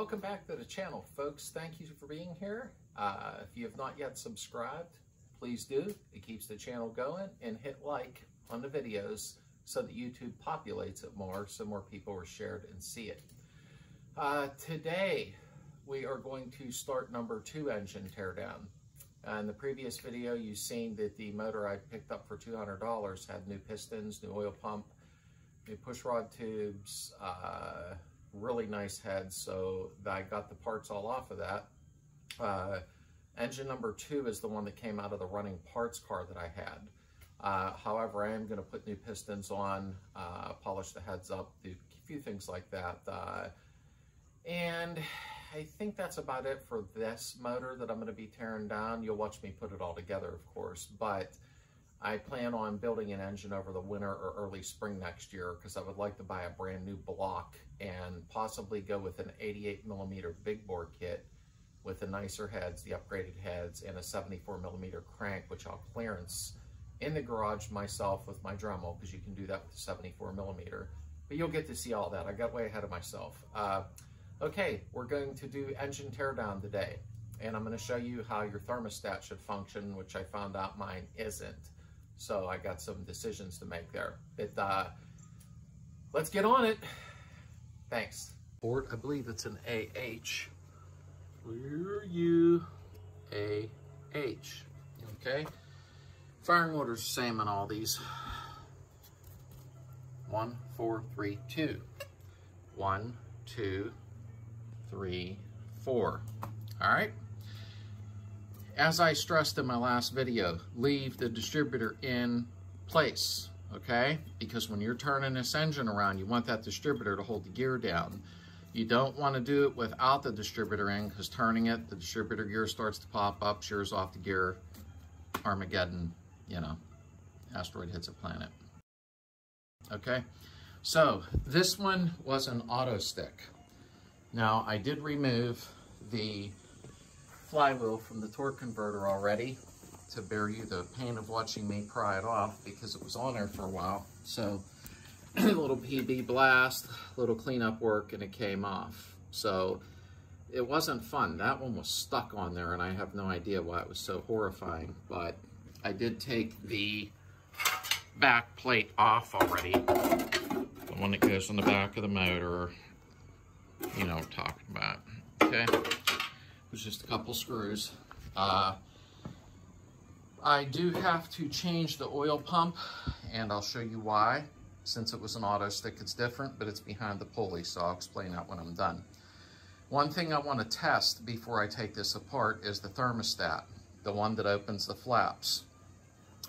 Welcome back to the channel, folks. Thank you for being here. Uh, if you have not yet subscribed, please do. It keeps the channel going and hit like on the videos so that YouTube populates it more so more people are shared and see it. Uh, today, we are going to start number two engine teardown. Uh, in the previous video, you've seen that the motor I picked up for $200 had new pistons, new oil pump, new pushrod tubes, uh, really nice head, so I got the parts all off of that. Uh, engine number two is the one that came out of the running parts car that I had. Uh, however, I am going to put new pistons on, uh, polish the heads up, do a few things like that. Uh, and I think that's about it for this motor that I'm going to be tearing down. You'll watch me put it all together, of course, but I plan on building an engine over the winter or early spring next year because I would like to buy a brand new block and possibly go with an 88 millimeter big bore kit with the nicer heads, the upgraded heads, and a 74 millimeter crank, which I'll clearance in the garage myself with my Dremel because you can do that with 74 millimeter. But you'll get to see all that. I got way ahead of myself. Uh, okay, we're going to do engine teardown today. And I'm going to show you how your thermostat should function, which I found out mine isn't. So I got some decisions to make there. But uh, let's get on it. Thanks. Ford, I believe it's an AH. Where are you? AH. Okay. Firing order's the same on all these. One, four, three, two. One, two, three, four. All right. As I stressed in my last video, leave the distributor in place, okay? Because when you're turning this engine around, you want that distributor to hold the gear down. You don't want to do it without the distributor in because turning it, the distributor gear starts to pop up, shears off the gear, Armageddon, you know, asteroid hits a planet. Okay, so this one was an auto stick. Now I did remove the flywheel from the torque converter already to bear you the pain of watching me pry it off because it was on there for a while. So a little PB blast, a little cleanup work, and it came off. So it wasn't fun. That one was stuck on there, and I have no idea why it was so horrifying. But I did take the back plate off already. The one that goes on the back of the motor. You know I'm talking about. Okay was just a couple screws. Uh, I do have to change the oil pump and I'll show you why. Since it was an auto stick, it's different, but it's behind the pulley, so I'll explain that when I'm done. One thing I want to test before I take this apart is the thermostat, the one that opens the flaps.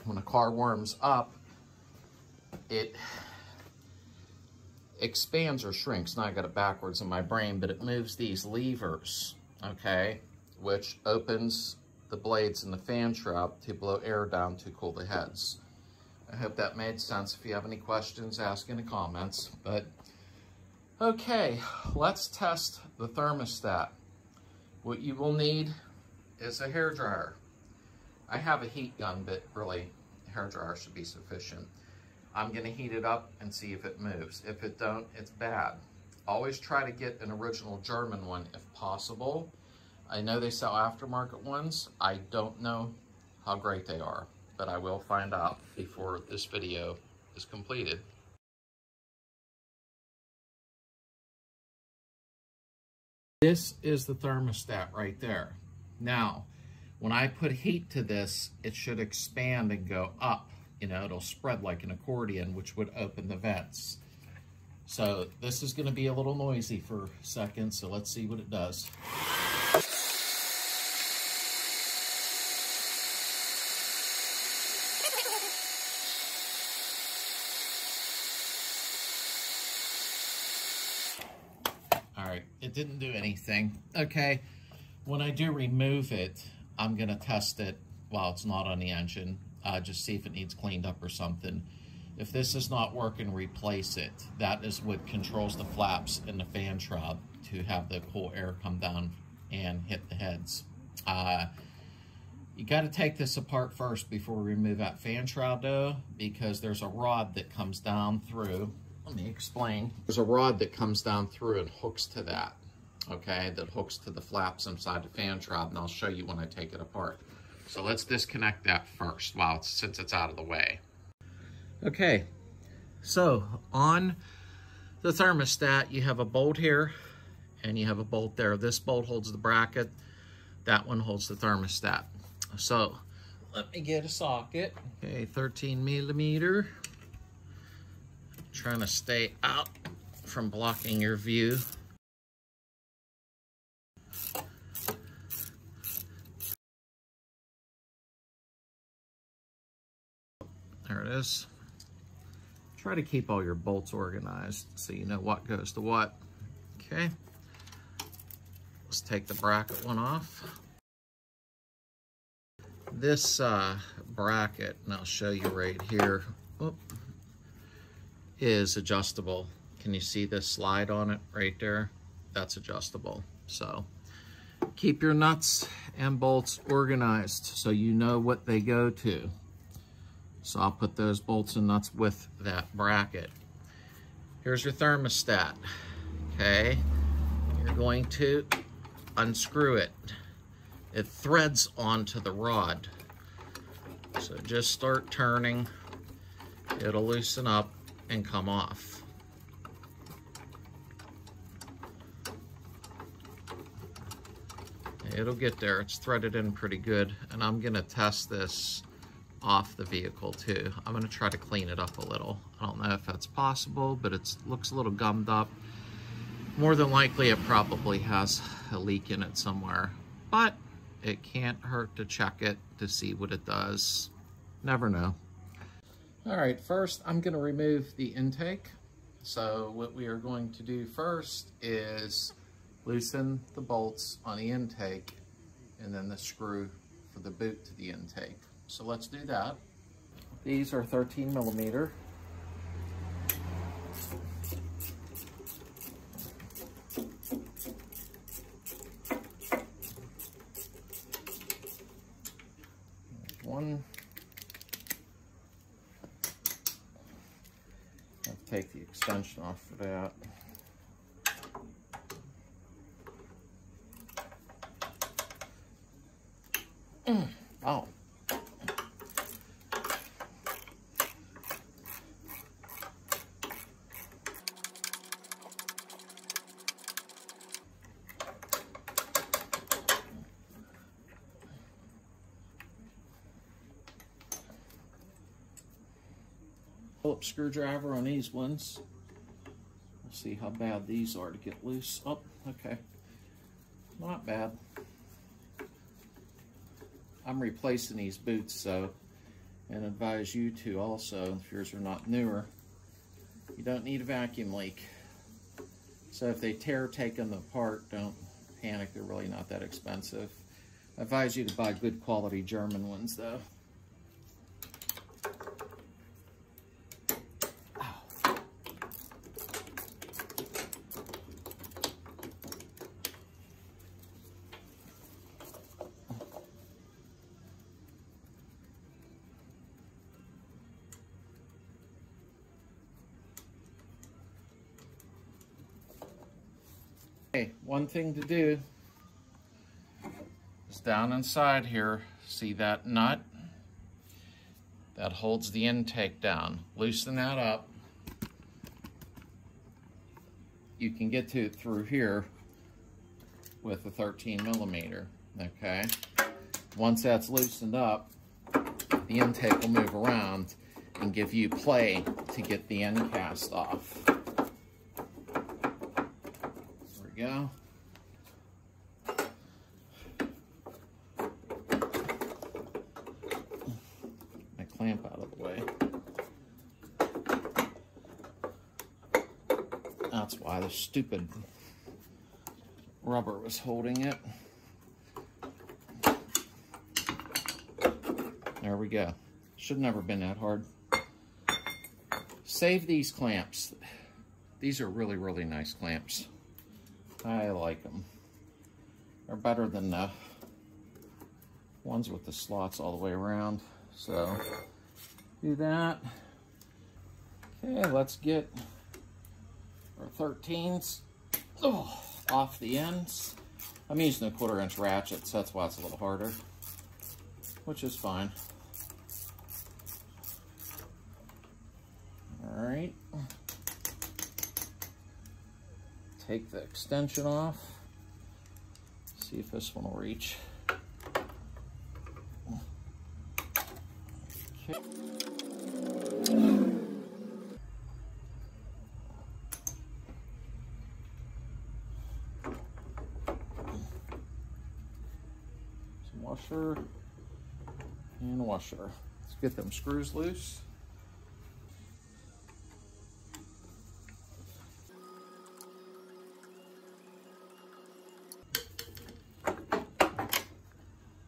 When a car warms up, it expands or shrinks. Now I got it backwards in my brain, but it moves these levers okay, which opens the blades in the fan trap to blow air down to cool the heads. I hope that made sense. If you have any questions, ask in the comments. But, okay, let's test the thermostat. What you will need is a hair dryer. I have a heat gun, but really, a hair dryer should be sufficient. I'm gonna heat it up and see if it moves. If it don't, it's bad. Always try to get an original German one if possible. I know they sell aftermarket ones. I don't know how great they are, but I will find out before this video is completed. This is the thermostat right there. Now, when I put heat to this, it should expand and go up. You know, it'll spread like an accordion, which would open the vents. So this is going to be a little noisy for a second, so let's see what it does. All right, it didn't do anything. Okay, when I do remove it, I'm going to test it while it's not on the engine, uh, just see if it needs cleaned up or something. If this is not working, replace it. That is what controls the flaps in the fan shroud to have the cool air come down and hit the heads. Uh, you got to take this apart first before we remove that fan shroud though, because there's a rod that comes down through. Let me explain. There's a rod that comes down through and hooks to that. okay, that hooks to the flaps inside the fan shroud, and I'll show you when I take it apart. So let's disconnect that first while it's, since it's out of the way. Okay, so on the thermostat, you have a bolt here and you have a bolt there. This bolt holds the bracket, that one holds the thermostat. So let me get a socket. Okay, 13 millimeter. Trying to stay out from blocking your view. There it is. Try to keep all your bolts organized so you know what goes to what. Okay. Let's take the bracket one off. This uh, bracket, and I'll show you right here, Oop, is adjustable. Can you see this slide on it right there? That's adjustable. So keep your nuts and bolts organized so you know what they go to. So I'll put those bolts and nuts with that bracket. Here's your thermostat, okay? You're going to unscrew it. It threads onto the rod. So just start turning. It'll loosen up and come off. It'll get there. It's threaded in pretty good. And I'm going to test this off the vehicle too. I'm gonna try to clean it up a little. I don't know if that's possible, but it looks a little gummed up. More than likely it probably has a leak in it somewhere, but it can't hurt to check it to see what it does. Never know. All right, first I'm gonna remove the intake. So what we are going to do first is loosen the bolts on the intake and then the screw for the boot to the intake. So let's do that. These are 13 millimeter. One. I'll take the extension off for that. Mm. Oh. Phillips screwdriver on these ones. We'll see how bad these are to get loose. Oh, okay. Not bad. I'm replacing these boots, so, and advise you to also, if yours are not newer, you don't need a vacuum leak. So if they tear take them apart, don't panic. They're really not that expensive. I advise you to buy good quality German ones, though. Okay, one thing to do is down inside here, see that nut? That holds the intake down. Loosen that up. You can get to it through here with a 13 millimeter, okay? Once that's loosened up, the intake will move around and give you play to get the end cast off. There we go. My clamp out of the way. That's why the stupid rubber was holding it. There we go. Should never been that hard. Save these clamps. These are really, really nice clamps. I like them. They're better than the ones with the slots all the way around. So do that. Okay, let's get our 13s. Oh, off the ends. I'm using a quarter inch ratchet, so that's why it's a little harder, which is fine. All right. Take the extension off. See if this one will reach. Washer and washer. Let's get them screws loose.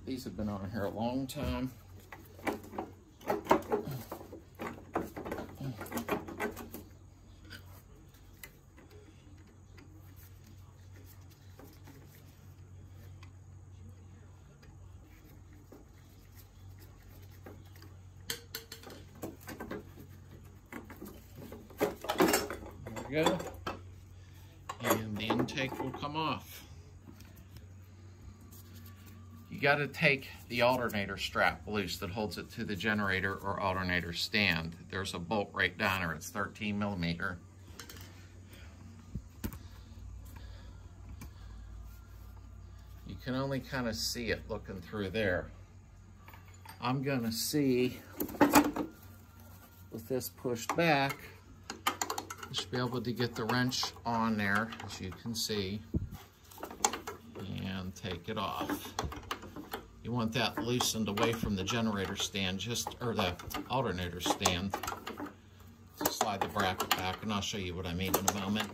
These have been on here a long time. go. And the intake will come off. You got to take the alternator strap loose that holds it to the generator or alternator stand. There's a bolt right down there. It's 13 millimeter. You can only kind of see it looking through there. I'm going to see with this pushed back you should be able to get the wrench on there, as you can see, and take it off. You want that loosened away from the generator stand, just or the alternator stand. Slide the bracket back, and I'll show you what I mean in a moment.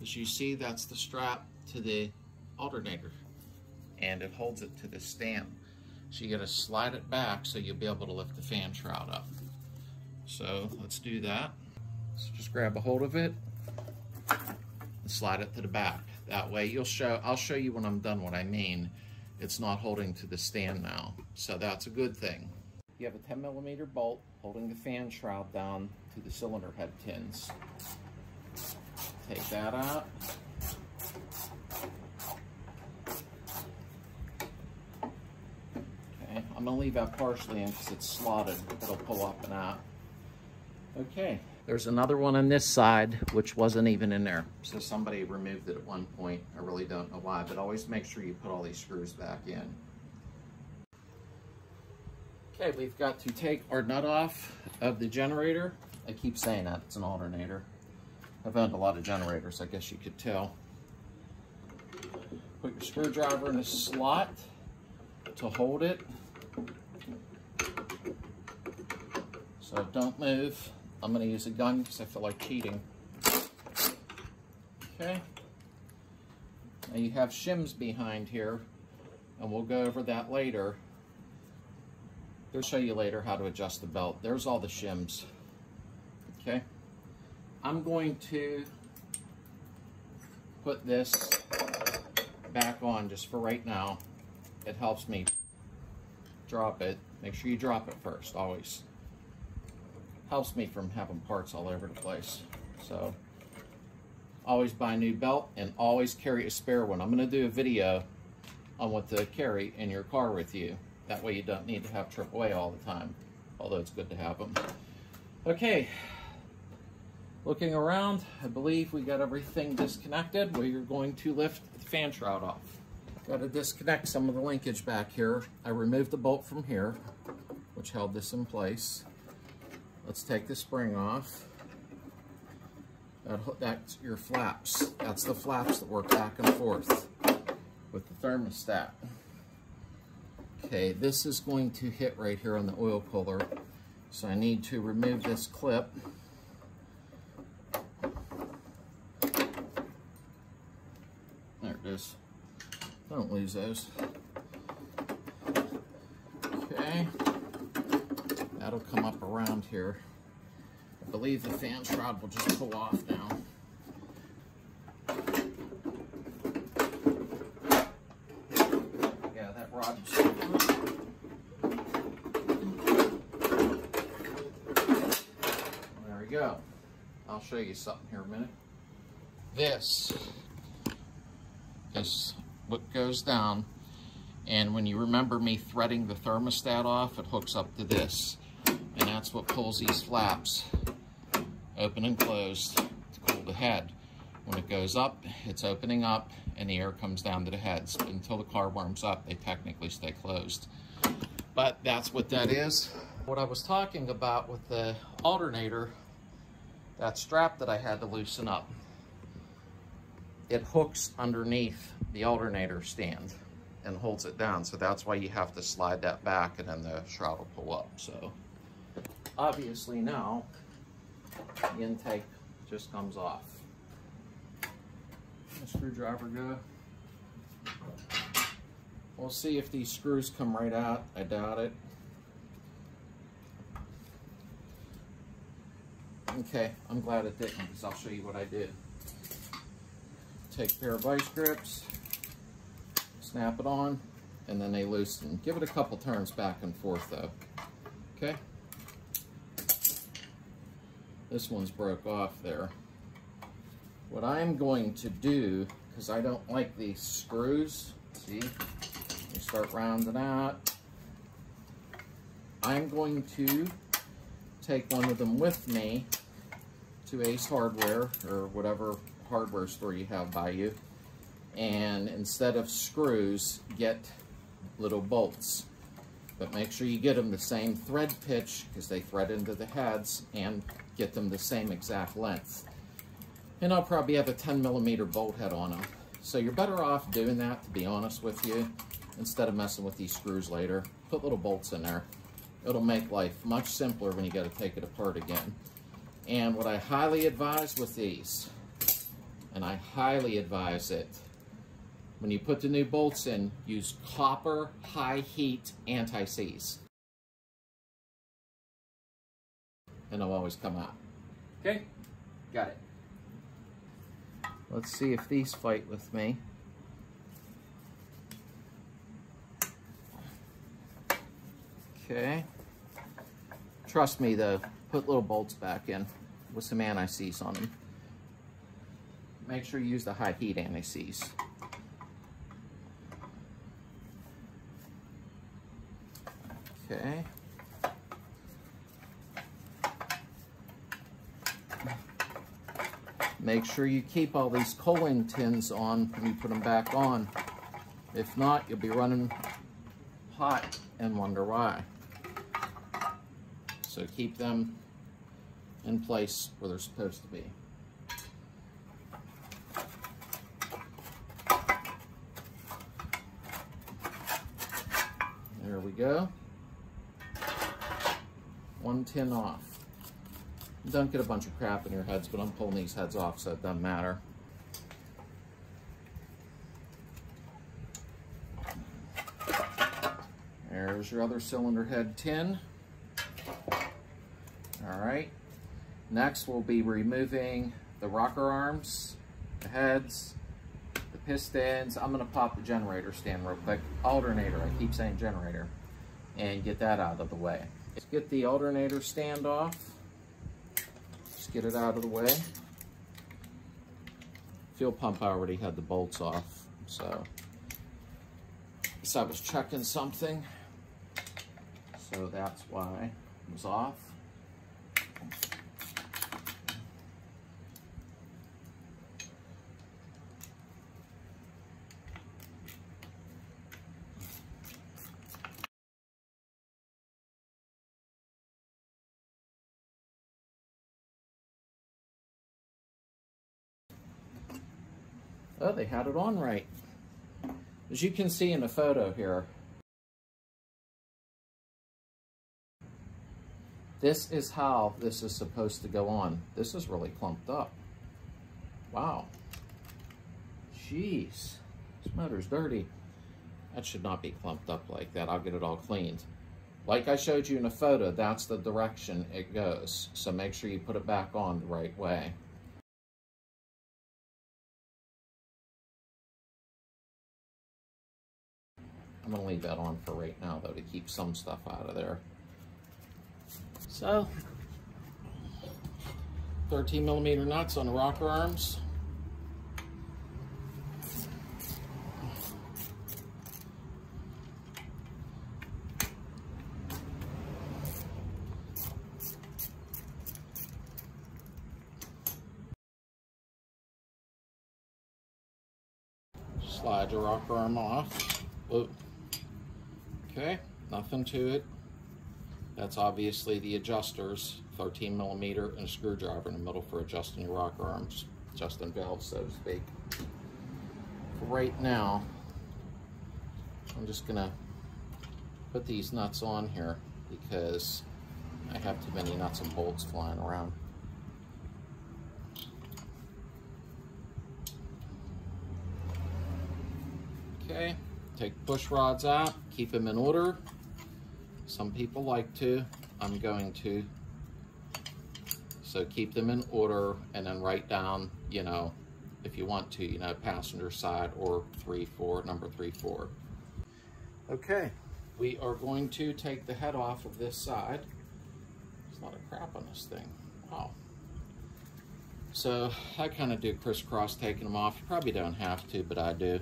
As you see, that's the strap to the alternator and it holds it to the stand. So you gotta slide it back so you'll be able to lift the fan shroud up. So let's do that. So just grab a hold of it and slide it to the back. That way you'll show, I'll show you when I'm done what I mean. It's not holding to the stand now. So that's a good thing. You have a 10 millimeter bolt holding the fan shroud down to the cylinder head tins. Take that out. Okay, I'm gonna leave that partially in because it's slotted. It'll pull up and out. Okay, there's another one on this side which wasn't even in there. So somebody removed it at one point. I really don't know why, but always make sure you put all these screws back in. Okay, we've got to take our nut off of the generator. I keep saying that, it's an alternator. I've owned a lot of generators, I guess you could tell. Put your screwdriver in a slot to hold it. So don't move. I'm going to use a gun because I feel like cheating. Okay. Now you have shims behind here, and we'll go over that later. They'll show you later how to adjust the belt. There's all the shims. Okay. I'm going to put this back on just for right now. It helps me drop it. Make sure you drop it first, always. Helps me from having parts all over the place. So, always buy a new belt and always carry a spare one. I'm going to do a video on what to carry in your car with you. That way you don't need to have AAA all the time, although it's good to have them. Okay, Looking around, I believe we got everything disconnected. We're going to lift the fan shroud off. Got to disconnect some of the linkage back here. I removed the bolt from here, which held this in place. Let's take the spring off. That, that's your flaps. That's the flaps that work back and forth with the thermostat. Okay, this is going to hit right here on the oil cooler. So I need to remove this clip. is. Don't lose those. Okay. Come up around here. I believe the fan shroud will just pull off now. rods. There we go. I'll show you something here a minute. This is what goes down. And when you remember me threading the thermostat off, it hooks up to this. And that's what pulls these flaps open and closed to cool the head. When it goes up, it's opening up and the air comes down to the heads. Until the car warms up, they technically stay closed. But that's what that is. What I was talking about with the alternator, that strap that I had to loosen up, it hooks underneath the alternator stand and holds it down. So that's why you have to slide that back and then the shroud will pull up. So obviously now the intake just comes off. The screwdriver go. We'll see if these screws come right out. I doubt it. Okay, I'm glad it didn't because I'll show you what I did. Take a pair of vice grips, snap it on, and then they loosen. Give it a couple turns back and forth though. Okay? This one's broke off there. What I'm going to do, because I don't like these screws, see, you start rounding out. I'm going to take one of them with me to Ace Hardware or whatever hardware store you have by you and instead of screws get little bolts but make sure you get them the same thread pitch because they thread into the heads and get them the same exact length and I'll probably have a 10 millimeter bolt head on them so you're better off doing that to be honest with you instead of messing with these screws later put little bolts in there it'll make life much simpler when you got to take it apart again and what I highly advise with these and I highly advise it. When you put the new bolts in, use copper high heat anti-seize. And they'll always come out. Okay? Got it. Let's see if these fight with me. Okay. Trust me though, put little bolts back in with some anti-seize on them make sure you use the high heat anti-seize. Okay. Make sure you keep all these cooling tins on when you put them back on. If not, you'll be running hot and wonder why. So keep them in place where they're supposed to be. There we go. One tin off. Don't get a bunch of crap in your heads, but I'm pulling these heads off, so it doesn't matter. There's your other cylinder head tin. All right. Next, we'll be removing the rocker arms, the heads, the pistons. I'm gonna pop the generator stand real quick. Alternator, I keep saying generator and get that out of the way. Let's get the alternator stand off. Get it out of the way. Fuel pump I already had the bolts off, so. So I was checking something, so that's why it was off. Oh, they had it on right. As you can see in the photo here, this is how this is supposed to go on. This is really clumped up. Wow. Jeez, this motor's dirty. That should not be clumped up like that. I'll get it all cleaned. Like I showed you in a photo, that's the direction it goes. So make sure you put it back on the right way. I'm gonna leave that on for right now though to keep some stuff out of there. So, 13 millimeter nuts on the rocker arms. Slide your rocker arm off. Whoa. Okay, nothing to it. That's obviously the adjusters, 13 millimeter and a screwdriver in the middle for adjusting your rocker arms, adjusting valves, so to speak. Right now, I'm just gonna put these nuts on here because I have too many nuts and bolts flying around. Okay, take push rods out, keep them in order. Some people like to, I'm going to. So keep them in order and then write down, you know, if you want to, you know, passenger side or three, four, number three, four. Okay, we are going to take the head off of this side. There's a lot of crap on this thing. Wow. So I kind of do crisscross taking them off. You probably don't have to, but I do.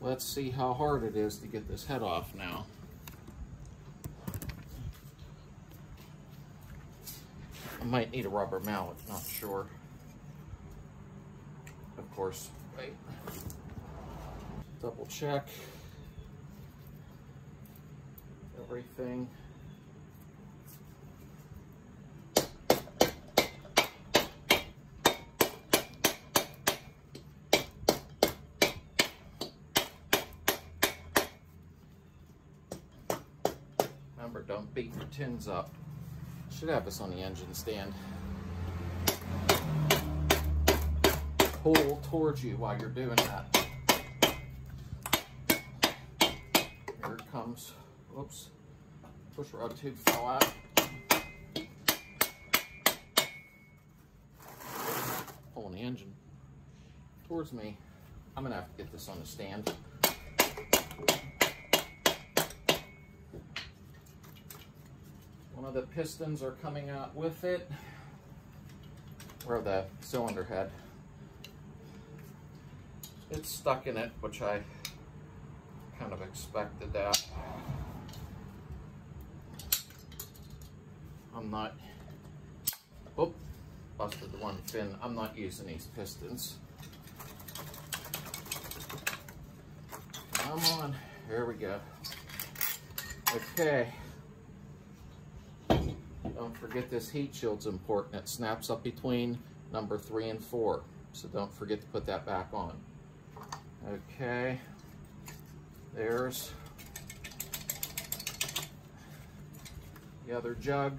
Let's see how hard it is to get this head off now. I might need a rubber mallet, not sure. Of course, wait. Double check everything. Don't beat your tins up. Should have this on the engine stand. Pull towards you while you're doing that. Here it comes. Oops. Push rod tube fell out. Pulling the engine towards me. I'm gonna have to get this on the stand. Of the pistons are coming out with it, or the cylinder head. It's stuck in it, which I kind of expected that. I'm not, oh, busted the one fin. I'm not using these pistons. Come on, here we go. Okay. Don't forget this heat shield's important. It snaps up between number three and four. So don't forget to put that back on. Okay. There's the other jug.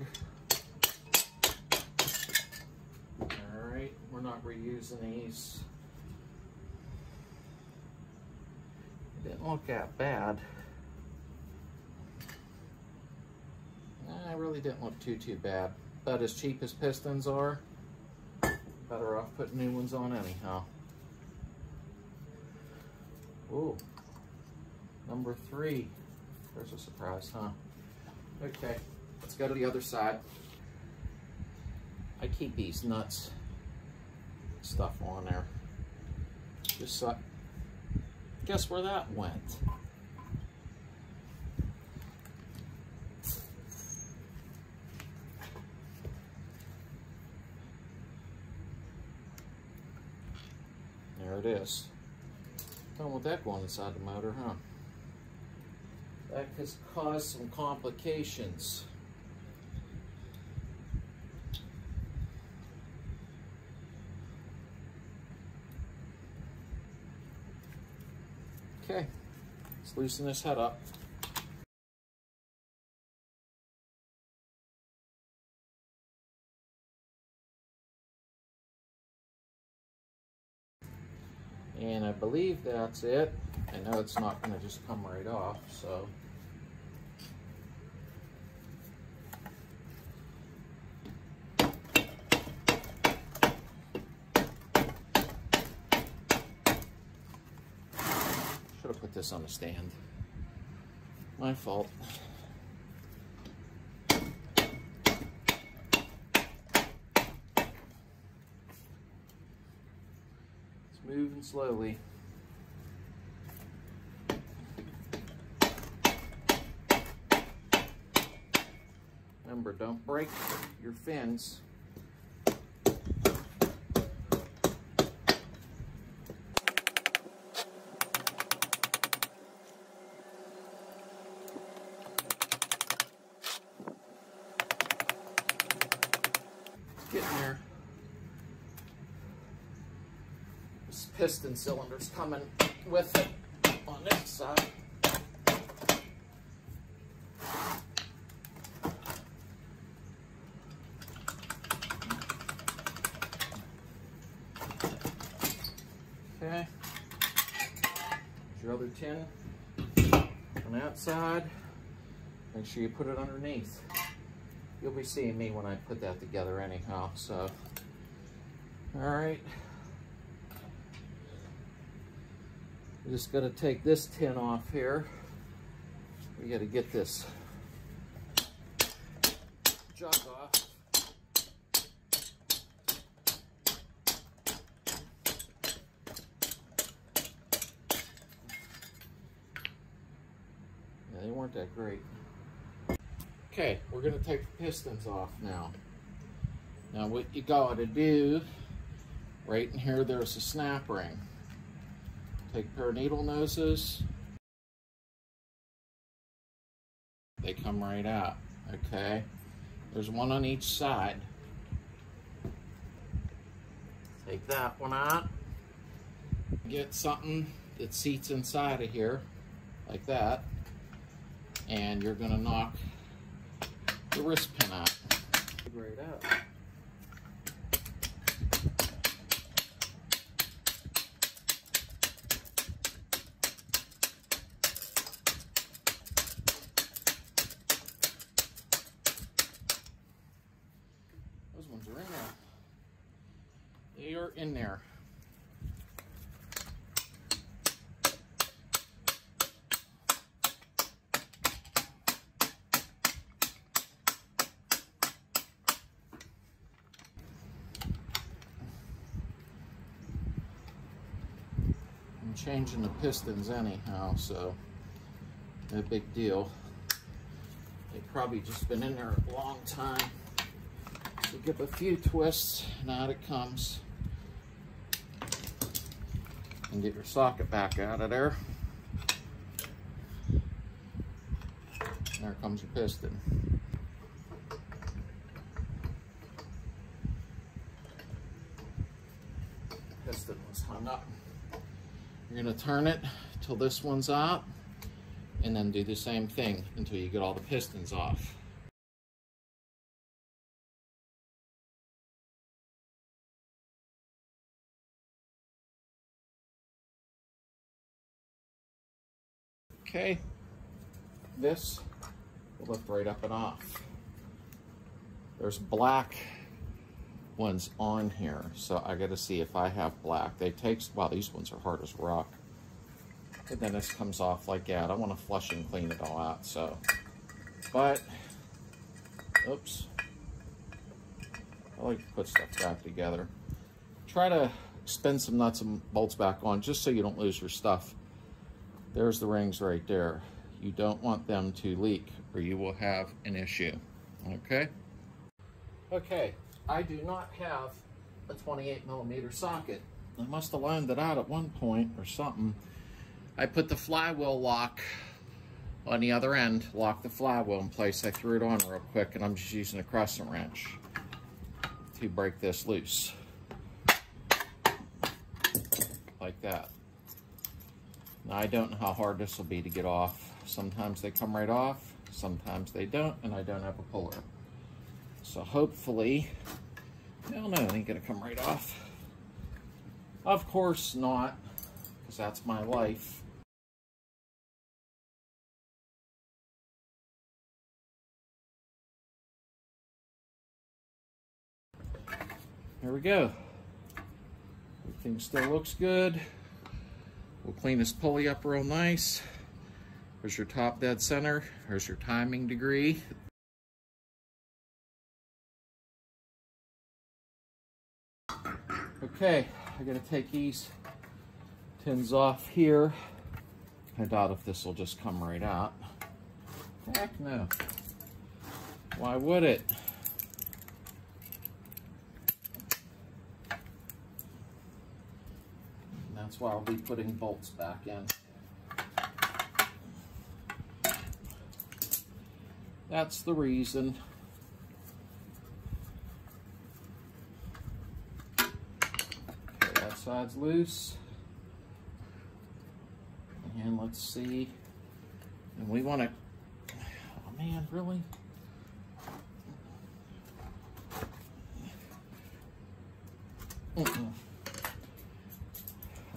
All right, we're not reusing these. It didn't look that bad. I really didn't look too, too bad. But as cheap as pistons are, better off putting new ones on anyhow. Ooh, number three. There's a surprise, huh? Okay, let's go to the other side. I keep these nuts stuff on there. Just so, guess where that went? It is. Don't want that going inside the motor, huh? That has caused some complications. Okay, let's loosen this head up. I believe that's it. I know it's not going to just come right off, so. Should have put this on a stand. My fault. Moving slowly. Remember, don't break your fins. Getting there. This piston cylinder's coming with it on this side. Okay. There's your other tin on that side. Make sure you put it underneath. You'll be seeing me when I put that together anyhow, so. All right. We just gonna take this tin off here. We gotta get this jug off. Yeah, they weren't that great. Okay, we're gonna take the pistons off now. Now what you gotta do, right in here there's a snap ring. Take a pair of needle noses. They come right out, okay? There's one on each side. Take that one out. Get something that seats inside of here, like that. And you're gonna knock the wrist pin out. Right out. Changing the pistons anyhow, so no big deal. They've probably just been in there a long time. So give a few twists and out it comes. And get your socket back out of there. There comes your piston. Piston was hung up. You're gonna turn it till this one's out and then do the same thing until you get all the pistons off. Okay, this will lift right up and off. There's black ones on here, so I gotta see if I have black. They take, wow, these ones are hard as rock. And then this comes off like that. I wanna flush and clean it all out, so. But, oops. I like to put stuff back together. Try to spin some nuts and bolts back on just so you don't lose your stuff. There's the rings right there. You don't want them to leak or you will have an issue, okay? Okay, I do not have a 28 millimeter socket. I must have loaned it out at one point or something. I put the flywheel lock on the other end, lock the flywheel in place. I threw it on real quick and I'm just using a crescent wrench to break this loose. Like that. Now I don't know how hard this will be to get off. Sometimes they come right off, sometimes they don't, and I don't have a puller. So hopefully, no, no, it ain't gonna come right off. Of course not, because that's my life. There we go. Everything still looks good. We'll clean this pulley up real nice. There's your top dead center. There's your timing degree. Okay, I gotta take these tins off here. I doubt if this will just come right out. Heck no. Why would it? And that's why I'll be putting bolts back in. That's the reason. Okay, that side's loose. And let's see. And we want to, oh man, really? Mm -mm.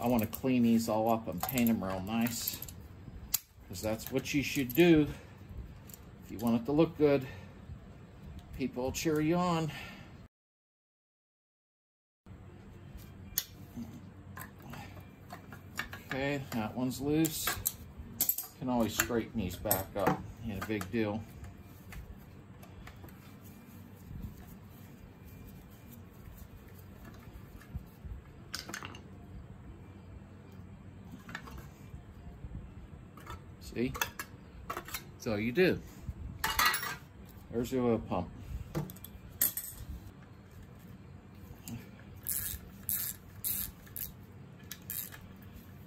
I want to clean these all up and paint them real nice. Because that's what you should do. If you want it to look good, people cheer you on. Okay, that one's loose. Can always straighten these back up. Ain't a big deal. See? That's all you do. There's your oil pump.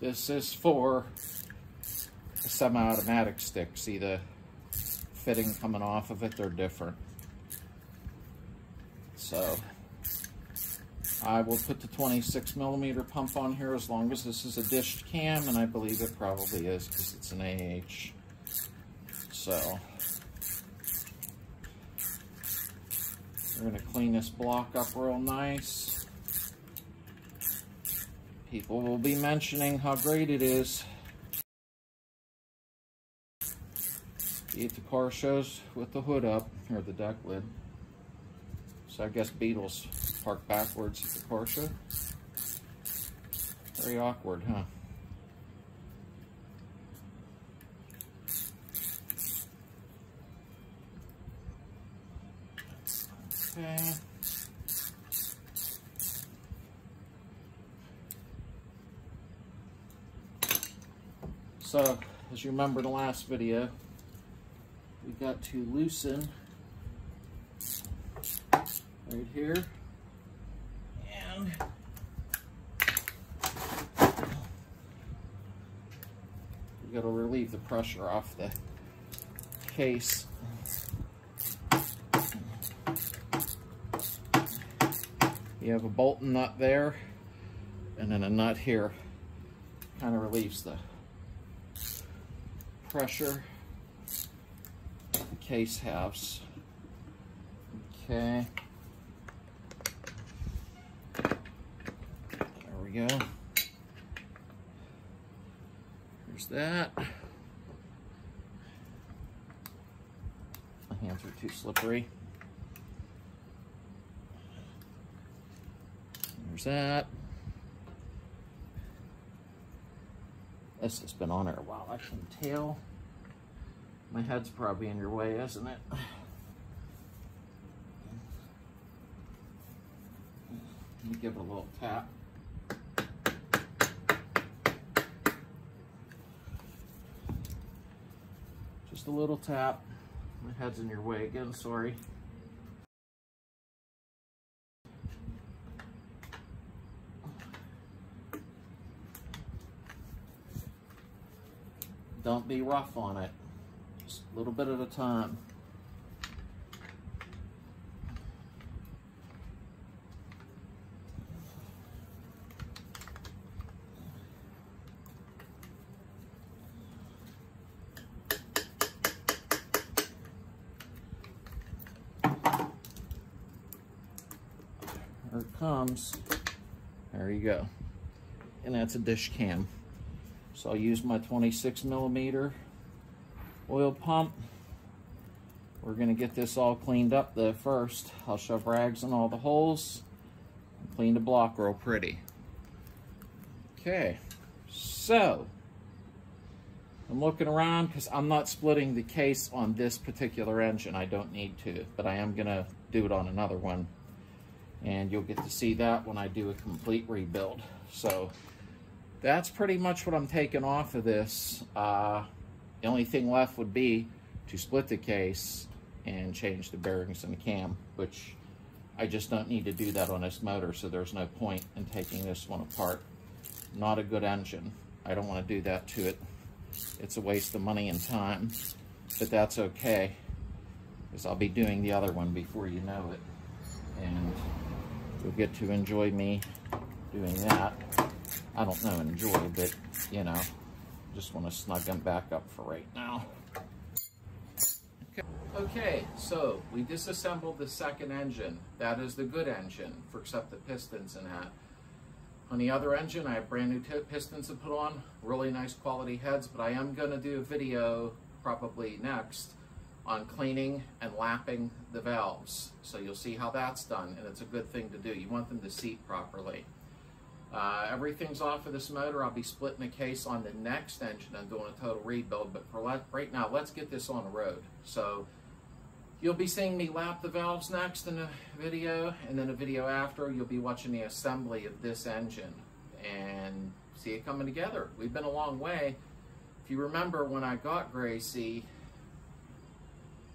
This is for a semi-automatic stick. See the fitting coming off of it? They're different. So I will put the 26 millimeter pump on here as long as this is a dished cam, and I believe it probably is because it's an AH. So we're gonna clean this block up real nice. People will be mentioning how great it is. At the car shows with the hood up, or the deck lid. So I guess Beetles park backwards at the car show. Very awkward, huh? Okay. So, uh, as you remember in the last video, we got to loosen right here. And we got to relieve the pressure off the case. You have a bolt and nut there, and then a nut here. Kind of relieves the pressure case halves. Okay. There we go. There's that. My hands are too slippery. There's that. This has been on there a while. I can tell. My head's probably in your way, isn't it? Let me give it a little tap. Just a little tap. My head's in your way again, sorry. Don't be rough on it. Just a little bit at a time. There it comes. There you go. And that's a dish cam. So I'll use my 26 millimeter oil pump. We're gonna get this all cleaned up the first. I'll shove rags in all the holes, clean the block real pretty. Okay, So, I'm looking around because I'm not splitting the case on this particular engine. I don't need to, but I am going to do it on another one. And you'll get to see that when I do a complete rebuild. So that's pretty much what I'm taking off of this. Uh, the only thing left would be to split the case and change the bearings and the cam, which I just don't need to do that on this motor, so there's no point in taking this one apart. Not a good engine. I don't want to do that to it. It's a waste of money and time, but that's okay, because I'll be doing the other one before you know it. And you'll get to enjoy me doing that. I don't know, and enjoy, but, you know, just want to snug them back up for right now. Okay, so we disassembled the second engine. That is the good engine, for except the pistons and that. On the other engine, I have brand new pistons to put on, really nice quality heads, but I am going to do a video, probably next, on cleaning and lapping the valves. So you'll see how that's done, and it's a good thing to do. You want them to seat properly. Uh, everything's off of this motor. I'll be splitting the case on the next engine and doing a total rebuild, but for right now, let's get this on the road. So you'll be seeing me lap the valves next in a video, and then a video after, you'll be watching the assembly of this engine and see it coming together. We've been a long way. If you remember when I got Gracie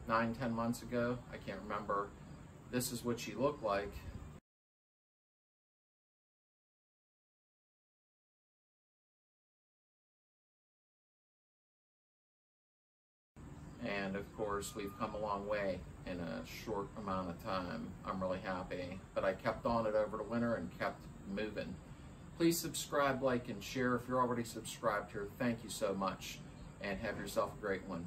nine, ten months ago, I can't remember, this is what she looked like. And of course, we've come a long way in a short amount of time. I'm really happy. But I kept on it over the winter and kept moving. Please subscribe, like, and share. If you're already subscribed here, thank you so much. And have yourself a great one.